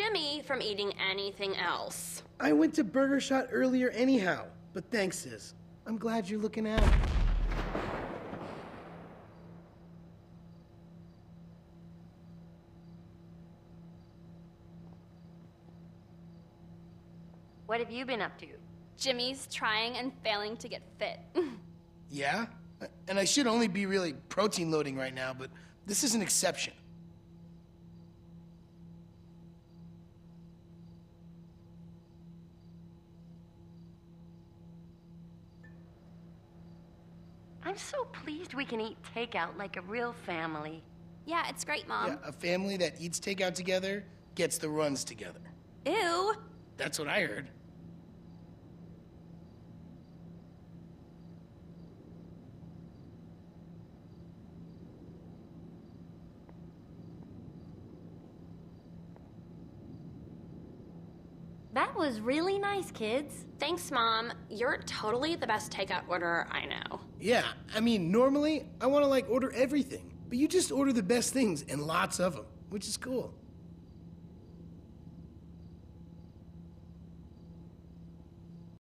Jimmy from eating anything else. I went to Burger Shot earlier anyhow, but thanks, sis. I'm glad you're looking out. What have you been up to? Jimmy's trying and failing to get fit. Yeah? And I should only be really protein loading right now, but this is an exception. I'm so pleased we can eat takeout like a real family. yeah, it's great, Mom. Yeah, a family that eats takeout together gets the runs together. Ew. That's what I heard. That was really nice, kids. Thanks, Mom. You're totally the best takeout orderer I know. Yeah, I mean, normally I want to like order everything, but you just order the best things and lots of them, which is cool.